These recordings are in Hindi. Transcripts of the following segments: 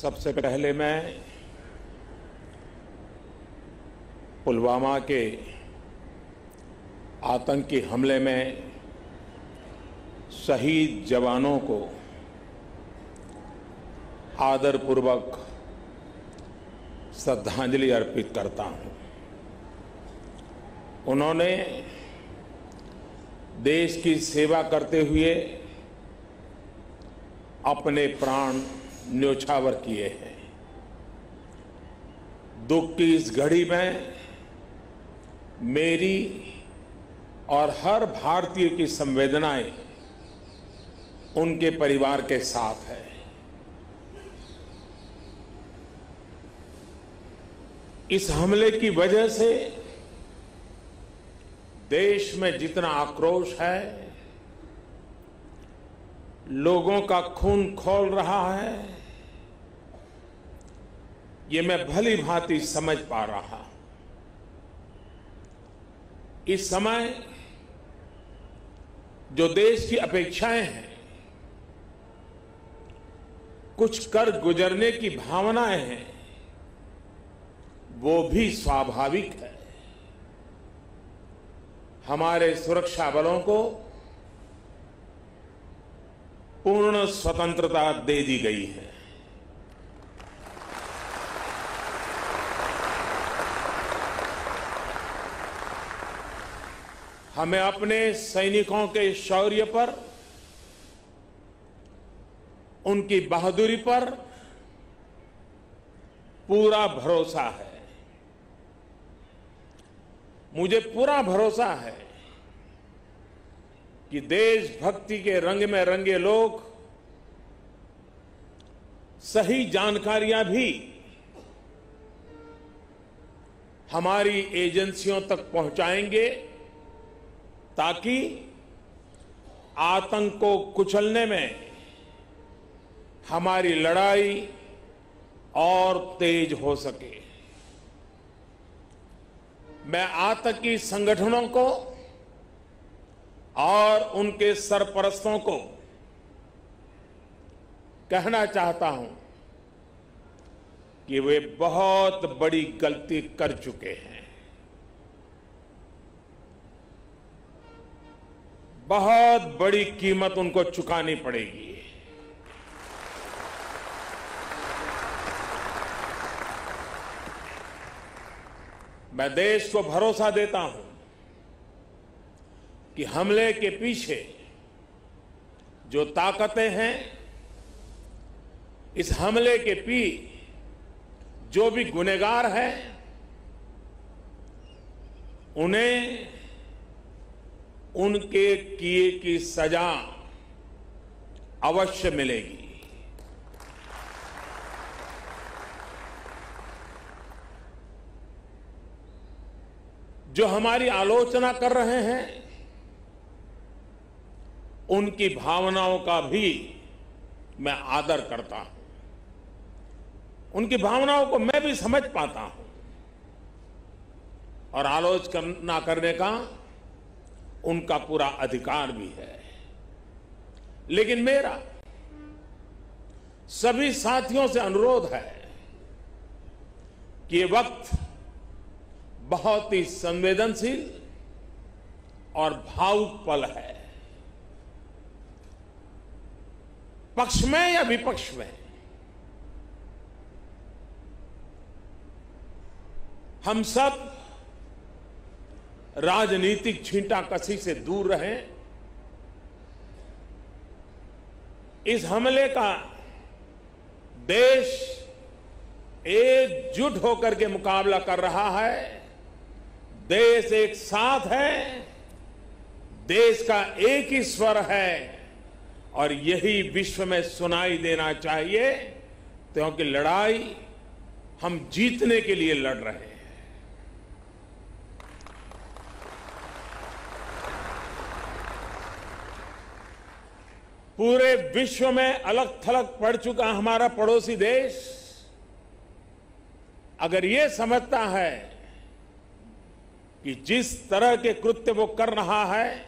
सबसे पहले मैं पुलवामा के आतंकी हमले में शहीद जवानों को आदरपूर्वक श्रद्धांजलि अर्पित करता हूँ। उन्होंने देश की सेवा करते हुए अपने प्राण न्योछावर किए हैं। दुख की इस घड़ी में मेरी और हर भारतीय की संवेदनाएँ उनके परिवार के साथ है। इस हमले की वजह से देश में जितना आक्रोश है, लोगों का खून खोल रहा है ये मैं भली भांति समझ पा रहा हूँ। इस समय जो देश की अपेक्षाएँ हैं, कुछ कर गुजरने की भावनाएँ हैं, वो भी स्वाभाविक है। हमारे सुरक्षा बलों को पूर्ण स्वतंत्रता दे दी गई है। हमें अपने सैनिकों के शौर्य पर, उनकी बहादुरी पर पूरा भरोसा है। मुझे पूरा भरोसा है कि देशभक्ति के रंग में रंगे लोग, सही जानकारियाँ भी हमारी एजेंसियों तक पहुंचाएँगे। ताकि आतंक को कुचलने में हमारी लड़ाई और तेज हो सके। मैं आतंकी संगठनों को और उनके सरपरस्तों को कहना चाहता हूँ कि वे बहुत बड़ी गलती कर चुके हैं। बहुत बड़ी कीमत उनको चुकानी पड़ेगी। मैं देश को भरोसा देता हूँ कि हमले के पीछे जो ताकतें हैं, इस हमले के पी जो भी गुनेगार हैं, उन्हें उनके किए की सजा अवश्य मिलेगी। जो हमारी आलोचना कर रहे हैं, उनकी भावनाओं का भी मैं आदर करता हूँ। उनकी भावनाओं को मैं भी समझ पाता हूँ। और आलोचना करने का उनका पूरा अधिकार भी है। लेकिन मेरा सभी साथियों से अनुरोध है कि ये वक्त बहुत ही संवेदनशील और भावुक पल है। पक्ष में या विपक्ष में, हम सब राजनीतिक छींटाकसी से दूर रहें। इस हमले का देश एकजुट होकर के मुकाबला कर रहा है। देश एक साथ है। देश का एक ही स्वर है। और यही विश्व में सुनाई देना चाहिए, क्योंकि लड़ाई हम जीतने के लिए लड़ रहे हैं। पूरे विश्व में अलग थलग पड़ चुका हमारा पड़ोसी देश। अगर ये समझता है कि जिस तरह के कृत्य वो कर रहा है,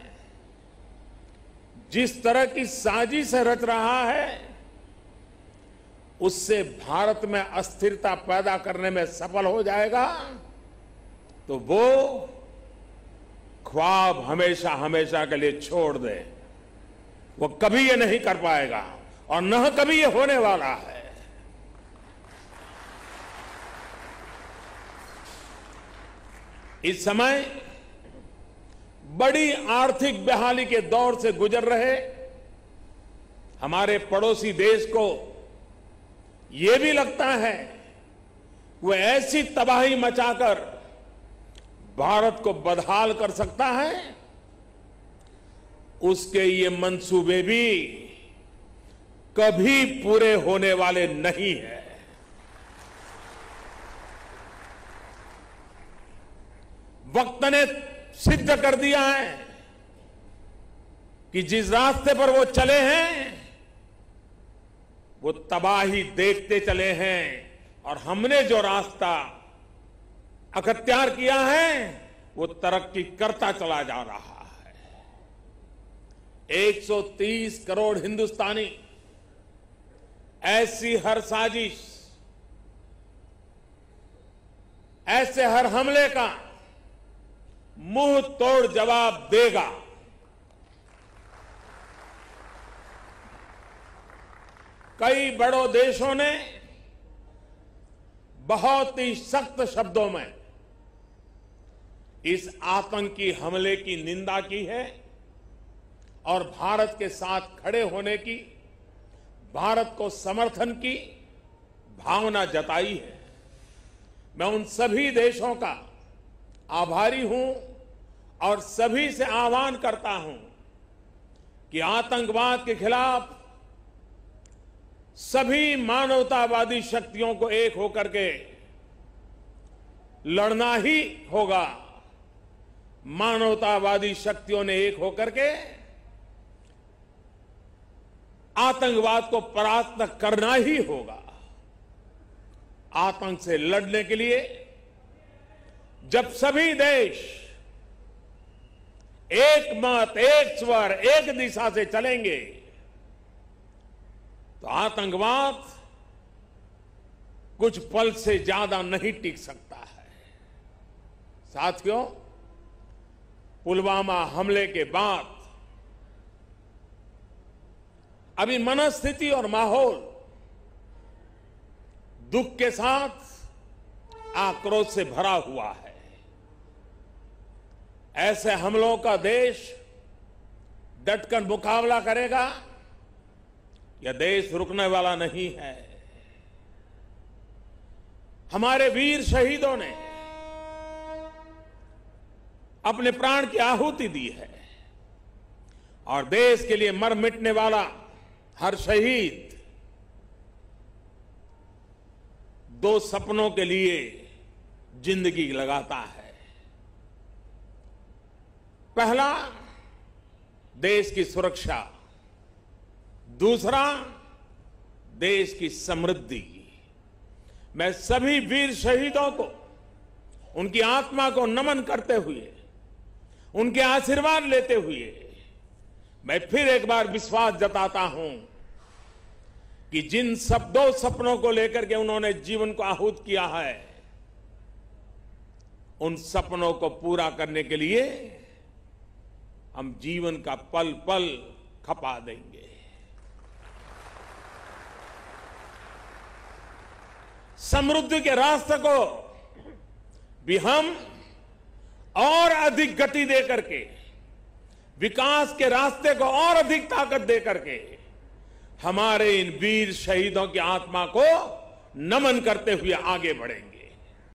जिस तरह की साजिश रच रहा है, उससे भारत में अस्थिरता पैदा करने में सफल हो जाएगा तो वो ख्वाब हमेशा हमेशा के लिए छोड़ दे। वो कभी ये नहीं कर पाएगा और न कभी ये होने वाला है। इस समय बड़ी आर्थिक बहाली के दौर से गुजर रहे हमारे पड़ोसी देश को यह भी लगता है वो ऐसी तबाही मचाकर भारत को बदहाल कर सकता है। उसके ये मंसूबे भी कभी पूरे होने वाले नहीं है। वक्त ने सिद्ध कर दिया है कि जिस रास्ते पर वो चले हैं, वो तबाही देखते चले हैं और हमने जो रास्ता अखत्यार किया है, वो तरक्की करता चला जा रहा है। 130 करोड़ हिंदुस्तानी। ऐसी हर साजिश, ऐसे हर हमले का मुँह तोड़ जवाब देगा। कई बड़ों देशों ने बहुत ही सख्त शब्दों में इस आतंकी हमले की निंदा की है। और भारत के साथ खड़े होने की, भारत को समर्थन की भावना जताई है। मैं उन सभी देशों का आभारी हूँ और सभी से आह्वान करता हूँ कि आतंकवाद के खिलाफ सभी मानवतावादी शक्तियों को एक होकर के लड़ना ही होगा। मानवतावादी शक्तियों ने एक होकर के आतंकवाद को परास्त करना ही होगा। आतंक से लड़ने के लिए जब सभी देश एक मत, एक स्वर, एक दिशा से चलेंगे तो आतंकवाद कुछ पल से ज़्यादा नहीं टिक सकता है। साथियों, पुलवामा हमले के बाद अभी मनस्थिति और माहौल दुख के साथ आक्रोश से भरा हुआ है। ऐसे हमलों का देश डटकर मुकाबला करेगा यह देश रुकने वाला नहीं है। हमारे वीर शहीदों ने अपने प्राण की आहुति दी है और देश के लिए मर मिटने वाला हर शहीद दो सपनों के लिए ज़िंदगी लगाता है। पहला, देश की सुरक्षा। दूसरा, देश की समृद्धि। मैं सभी वीर शहीदों को, उनकी आत्मा को नमन करते हुए, उनके आशीर्वाद लेते हुए मैं फिर एक बार विश्वास जताता हूँ कि जिन सब दो सपनों को लेकर के उन्होंने जीवन को आहूत किया है, उन सपनों को पूरा करने के लिए हम जीवन का पल पल खपा देंगे। समृद्धि के रास्ते को भी हम और अधिक गति दे करके विकास के रास्ते को और अधिक ताकत दे करके हमारे इन वीर शहीदों की आत्मा को नमन करते हुए आगे बढ़ेंगे।